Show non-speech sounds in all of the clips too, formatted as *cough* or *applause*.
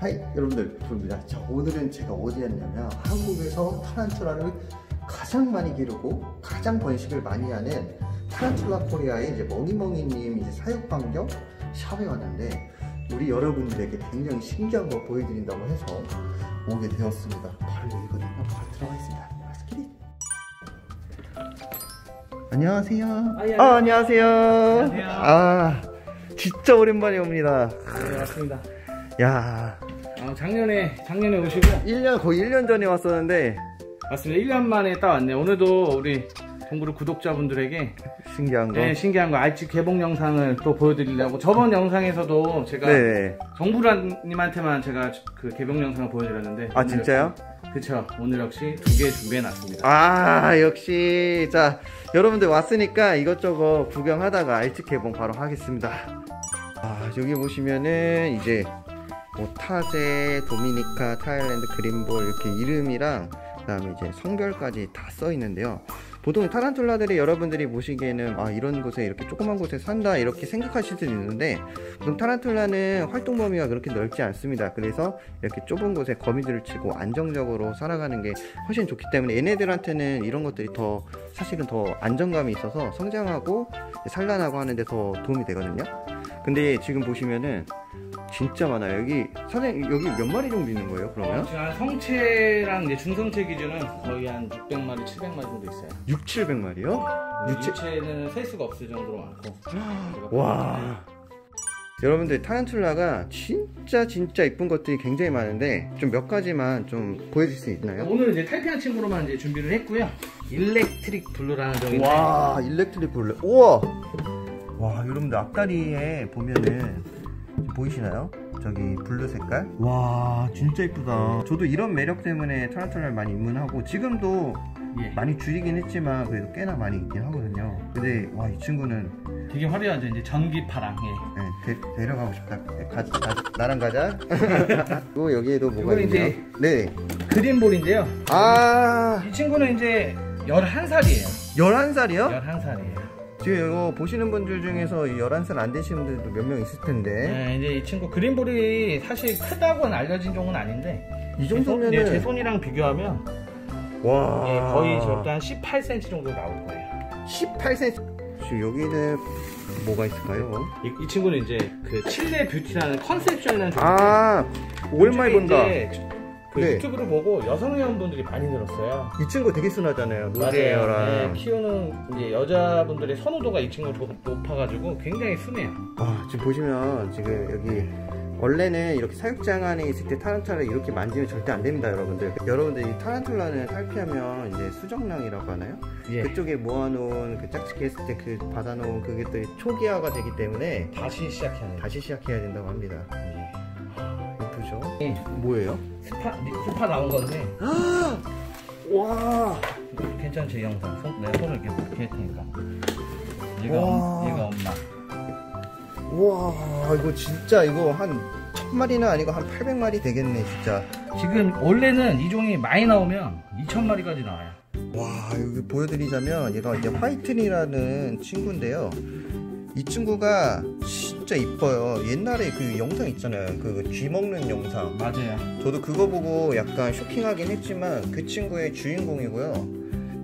Hi 여러분들 브르입니다. 자 오늘은 제가 어디 왔냐면 한국에서 타란툴라를 가장 많이 기르고 가장 번식을 많이 하는 타란툴라 코리아의 이제 멍이멍이님 이제 사육방 겸 shop에 왔는데 우리 여러분들에게 굉장히 신기한 거 보여드린다고 해서 오게 되었습니다. 바로 여기거든요 바로 들어가겠습니다. 스키리. 안녕하세요. 아, 예, 아 안녕하세요. 안녕하세요. 아 진짜 오랜만에 옵니다. 네, 맞습니다. 야 어, 작년에, 작년에 오시고, 1년 거의 1년 전에 왔었는데 맞습니다. 1년 만에 딱 왔네요. 오늘도 우리 동구르 구독자분들에게 신기한 거. 네, 신기한 거 알치 개봉 영상을 또 보여드리려고 저번 영상에서도 제가 네. 정부라님한테만 제가 그 개봉 영상을 보여드렸는데 아 진짜요? 역시- 그쵸 오늘 역시 두 개 준비해놨습니다 아 역시 자 여러분들 왔으니까 이것저것 구경하다가 알츠 개봉 바로 하겠습니다. 아 여기 보시면은 이제 뭐 타제, 도미니카, 타일랜드, 그린볼 이렇게 이름이랑 그 다음에 이제 성별까지 다 써 있는데요. 보통 타란툴라들이 여러분들이 보시기에는 아 이런 곳에 이렇게 조그만 곳에 산다 이렇게 생각하실 수도 있는데 보통 타란툴라는 활동 범위가 그렇게 넓지 않습니다. 그래서 이렇게 좁은 곳에 거미줄을 치고 안정적으로 살아가는 게 훨씬 좋기 때문에 얘네들한테는 이런 것들이 더 사실은 더 안정감이 있어서 성장하고 산란하고 하는데 더 도움이 되거든요. 근데 지금 보시면은 진짜 많아요. 여기 사장님 여기 몇 마리 정도 있는 거예요? 어, 그러면 지금 한 성체랑 이제 중성체 기준은 거의 한 600마리, 700마리 정도 있어요 6, 700마리요? 유체- 유체는 셀 수가 없을 정도로 많고 *gasps* 와. 여러분들 타란툴라가 진짜 진짜 이쁜 것들이 굉장히 많은데 좀 몇 가지만 좀 보여줄 수 있나요? 오늘 이제 탈피한 친구로만 이제 준비를 했고요. Electric Blue라는 종인데 와 Electric Blue 우와 와 여러분들 앞다리에 보면은 보이시나요? 저기 blue 색깔 와 진짜 이쁘다 저도 이런 매력 때문에 타란툴라를 많이 입문하고 지금도 예, 많이 줄이긴 했지만 그래도 꽤나 많이 있긴 하거든요 근데 와 이 친구는 되게 화려하죠. 이제 전기파랑. 예. 네, 데, 데려가고 싶다 네, 가, 가, 나랑 가자 *laughs* 또 여기에도 뭐가 있네요 네. 그린볼인데요. 아이 친구는 이제 11살이에요. 11살이요? 11살이에요. 지금 이거 보시는 분들 중에서 11살 안 되시는 분들도 몇 명 있을 텐데. 네, 이제 이 친구 그린볼이 사실 크다고는 알려진 종은 아닌데. 이 정도면은 네, 제 손이랑 비교하면 와. 예, 거의 적당 18cm 정도 나올 거예요. 18cm 지금 여기는 뭐가 있을까요? 이, 이 친구는 이제 그 칠레 beauty라는 컨셉션이라는 아 오랜만에 본다 이제 그 네. 유튜브를 보고 여성 회원분들이 많이 늘었어요. 이 친구 되게 순하잖아요. 로제어랑 네, 키우는 이제 여자분들의 선호도가 이 친구 조- 높아가지고 굉장히 순해요. 와 지금 보시면 지금 여기 원래는 이렇게 사육장 안에 있을 때 타란툴라 이렇게 만지면 절대 안 됩니다 여러분들 여러분들 이 타란툴라는 탈피하면 이제 수정낭이라고 하나요? 예. 그쪽에 모아놓은 그 짝짓기 했을 때 그 받아놓은 그게들이 초기화가 되기 때문에 다시 시작하는. 다시 시작해야 된다고 합니다 예. 예쁘죠? 예. 뭐예요? 스파 스파 나온 건데 *gasps* 와 괜찮죠 이 영상. 손, 내가 손을 이렇게 이렇게 할 테니까. 얘가 와. 엄, 얘가 엄마. 우와 이거 진짜 이거 한 천마리는 아니고 한 800마리 되겠네 진짜 지금 원래는 이 종이 많이 나오면 2천 마리까지 나와요. 와 여기 보여드리자면 얘가 이제 화이트니라는 친구인데요 이 친구가 진짜 이뻐요 옛날에 그 영상 있잖아요 그 쥐 먹는 영상 맞아요. 저도 그거 보고 약간 쇼킹하긴 했지만 그 친구의 주인공이고요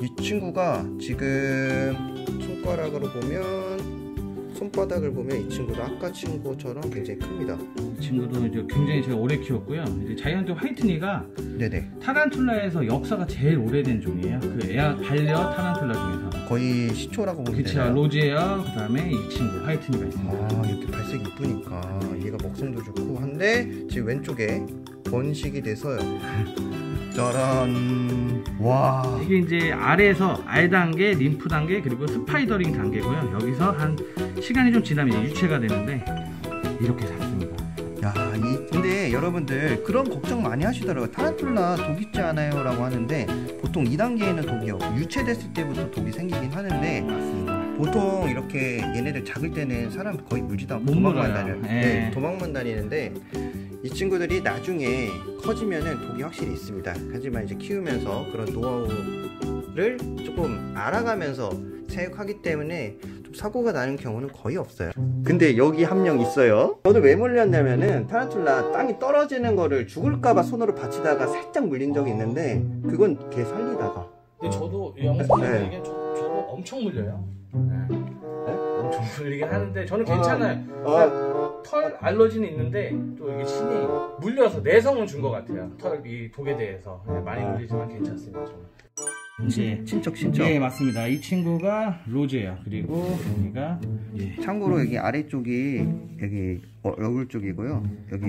이 친구가 지금 손가락으로 보면 손바닥을 보면 이 친구도 아까 친구처럼 굉장히 큽니다 이 친구도 이제 굉장히 제가 오래 키웠고요. 이제 자이언트 화이트니가 네네 타란툴라에서 역사가 제일 오래된 종이에요. 그 에아 반려 타란툴라 중에서. 거의 시초라고 보면 그쵸 되나요? 로지에어 그다음에 이 친구 화이트니가 있습니다. 아 이렇게 발색이 이쁘니까 얘가 먹성도 좋고 한데 지금 왼쪽에 번식이 돼서요 *laughs* 짜란 와 이게 이제 알에서 알 단계, 림프 단계 그리고 spiderling 단계고요. 여기서 한 시간이 좀 지나면 유체가 되는데 이렇게 작습니다. 야, 이 근데 여러분들 그런 걱정 많이 하시더라고요. 타란툴라 독 있지 않아요? 라고 하는데 보통 이 단계에는 독이 없고 유체됐을 때부터 독이 생기긴 하는데 맞습니다. 보통 이렇게 얘네들 작을 때는 사람 거의 물지도 않고 못 도망만. 다녀요. 예. 네, 도망만 다니는데 이 친구들이 나중에 커지면은 독이 확실히 있습니다. 하지만 이제 키우면서 그런 노하우를 조금 알아가면서 사육하기 때문에 좀 사고가 나는 경우는 거의 없어요. 근데 여기 한 명 있어요. 저도 왜 물렸냐면은 타란툴라 땅이 떨어지는 거를 죽을까봐 손으로 받치다가 살짝 물린 적이 있는데 그건 걔 살리다가 근데 저도 영상에 네. 저, 저도 엄청 물려요. 네. 엄청 물리긴 하는데 저는 괜찮아요. 어, 털 알러지는 있는데 또 이게 신이 물려서 내성은 준 것 같아요. 털 이 독에 대해서 네, 많이 아. 물리지만 괜찮습니다. 저는. 이제 친척 친척. 네 맞습니다. 이 친구가 로즈예요. 그리고 여기가 예. 참고로 여기 아래쪽이 여기 어, 얼굴 쪽이고요. 여기,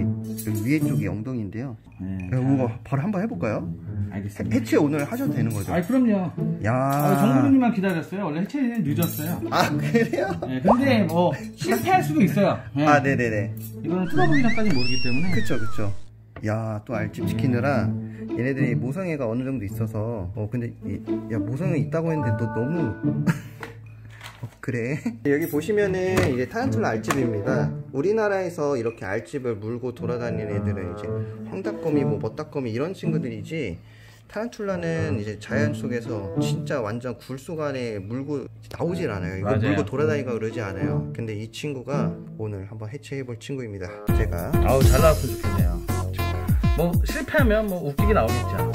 여기 위에 쪽이 엉덩이인데요. 네. 이거 바로 한번 해볼까요? 알겠습니다. 해체 오늘 하셔도 되는 거죠? 아 그럼요. 야. 아, 정부님만 기다렸어요. 원래 해체는 늦었어요. 아 그래요? 네, 근데 뭐 실패할 수도 있어요. 네. 아 네네네. 이거는 뜯어보기 전까지 모르기 때문에. 그쵸 그쵸. 야또 알집 지키느라 얘네들이 모성애가 어느 정도 있어서 어 근데 이- 야 모성애 있다고 했는데 너 너무 *laughs* 어, 그래? 여기 보시면은 이제 타란툴라 알집입니다. 우리나라에서 이렇게 알집을 물고 돌아다니는 애들은 이제 황닭거미 뭐 멋닭거미 이런 친구들이지 타란툴라는 이제 자연 속에서 진짜 완전 굴 속 안에 물고 나오질 않아요. 이거 맞아요. 물고 돌아다니고 그러지 않아요. 근데 이 친구가 오늘 한번 해체해 볼 친구입니다. 제가. 아우 잘 나왔으면 좋겠네요. 뭐 실패하면 뭐 웃기게 나오겠죠.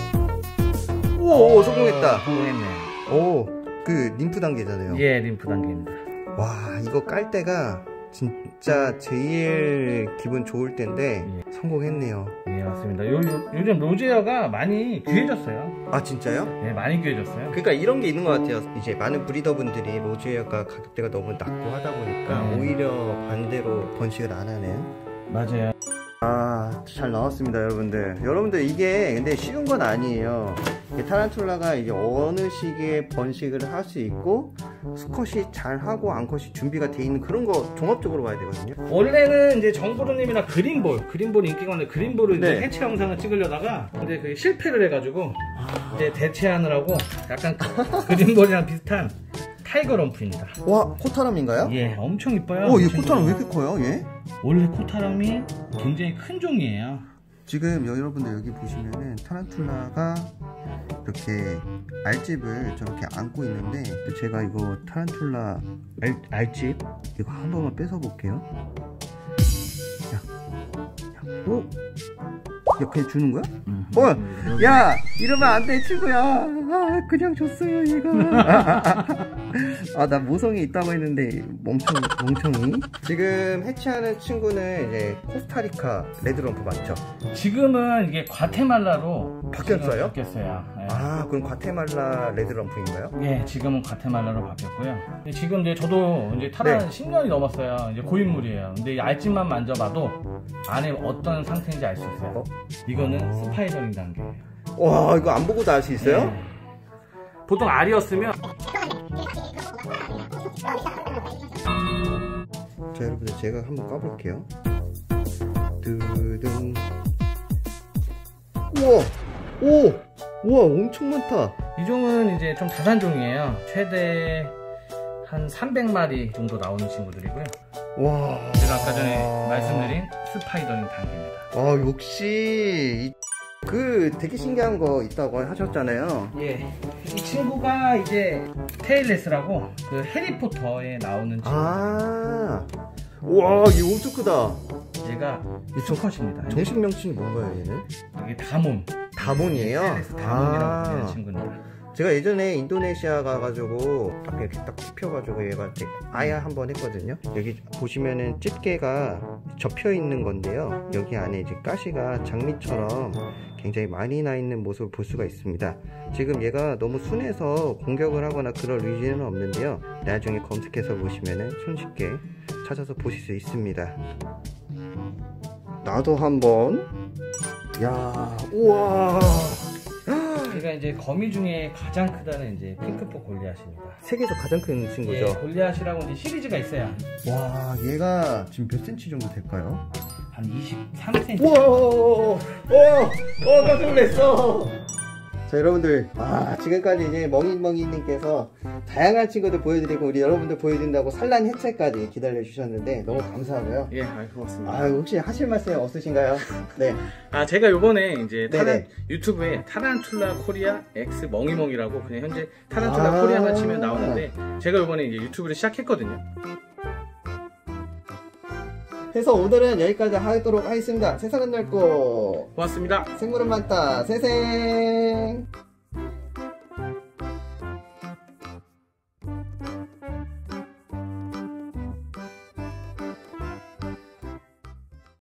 오, 성공했다. 성공했네. 오, 그 림프 단계잖아요. 예, 림프 단계입니다. 와, 이거 깔 때가 진짜 제일 기분 좋을 때인데 성공했네요. 예, 맞습니다. 요, 요, 요 즘 로제어가 많이 귀해졌어요. 아, 진짜요? 네, 많이 귀해졌어요. 그러니까 이런 게 있는 것 같아요. 이제 많은 브리더분들이 로즈웨어가 가격대가 너무 낮고 하다 보니까 네. 오히려 반대로 번식을 안 하는. 맞아요. 아, 잘 나왔습니다, 여러분들. 여러분들 이게 근데 쉬운 건 아니에요. 타란툴라가 이제 어느 시기에 번식을 할 수 있고 수컷이 잘 하고 암컷이 준비가 돼 있는 그런 거 종합적으로 봐야 되거든요. 원래는 이제 정보로님이랑 그린볼, 그린볼 인기가 많은데 그린볼을 이제 네. 해체 영상을 찍으려다가 근데 그게 실패를 해가지고 이제 대체하느라고 약간 *laughs* 그린볼이랑 비슷한 tiger rump입니다. 와, 코타럼인가요? 예, 엄청 이뻐요. 오, 얘. 코타럼 왜 이렇게 커요, 얘? 원래 코타럼이 굉장히 큰 종이에요. 지금 여러분들 여기 보시면은 타란툴라가 이렇게 알집을 저렇게 안고 있는데 제가 이거 타란툴라 알, 알집 이거 한 번만 뺏어 볼게요. 야, 야, 오, 야 그냥 주는 거야? 어, 야 이러면 안 돼 친구야. 아, 그냥 줬어요 얘가. *laughs* *laughs* 아 나 모성이 있다고 했는데 멍청 멍청이. 지금 해체하는 친구는 이제 코스타리카 레드럼프 맞죠? 지금은 이게 과테말라로 바뀌었어요? 바뀌었어요. 예. 아 그럼 과테말라 레드럼프인가요? 예, 지금은 과테말라로 바뀌었고요. 근데 지금 이제 저도 이제 타란 네. 10년이 넘었어요. 이제 고인물이에요. 근데 이 알집만 만져봐도 안에 어떤 상태인지 알 수 있어요. 어? 이거는 어. 스파이더링 단계예요. 와 이거 안 보고도 알 수 있어요? 예. 보통 알이었으면 자 여러분들 제가 한번 까볼게요 드등 우와 오 우와 엄청 많다 이 종은 이제 좀 다산종이에요. 최대 한 300마리 정도 나오는 친구들이고요. 와 제가 아까 전에 말씀드린 spiderling 단계입니다. 아 역시 이- 그 되게 신기한 거 있다고 하셨잖아요 예, 이 친구가 이제 tailless라고 그 해리포터에 나오는 친구. 아 우와 이거 엄청 크다 얘가 수컷입니다. 정식 명칭이 뭔가요 얘는? 이게 다몬. 다몬이에요? tailless 다몬이라고 불리는 아 친구입니다. 제가 예전에 인도네시아 가가지고 앞에 이렇게 딱 씹혀가지고 얘가 이렇게 아야 한 번 했거든요. 여기 보시면은 집게가 접혀 있는 건데요. 여기 안에 이제 가시가 장미처럼 굉장히 많이 나 있는 모습을 볼 수가 있습니다. 지금 얘가 너무 순해서 공격을 하거나 그럴 의지는 없는데요. 나중에 검색해서 보시면은 손쉽게 찾아서 보실 수 있습니다. 나도 한번. 야, 우와. 얘가 이제 거미 중에 가장 크다는 이제 핑크포 골리앗입니다. 세계에서 가장 큰 예, 친구죠. 골리앗이라고 이제 시리즈가 있어요. 와, 얘가 지금 몇 센치 정도 될까요? 한 23cm. 우와, 어, 어, 깜짝 놀랐어. 자, 자 여러분들 아 지금까지 이제 멍이멍이님께서 다양한 친구들 보여드리고 우리 여러분들 보여드린다고 산란 해체까지 기다려 주셨는데 너무 감사하고요. 예, 아, 고맙습니다. 아 혹시 하실 말씀 없으신가요? 네. 아 제가 요번에 이제 타란. 유튜브에 타란툴라 코리아 X 멍이멍이라고 그냥 현재 타란툴라 아. 코리아만 치면 나오는데 제가 요번에 이제 유튜브를 시작했거든요. 해서 오늘은 여기까지 하도록 하겠습니다. 세상은 넓고 고맙습니다. 생물은 많다. 세세.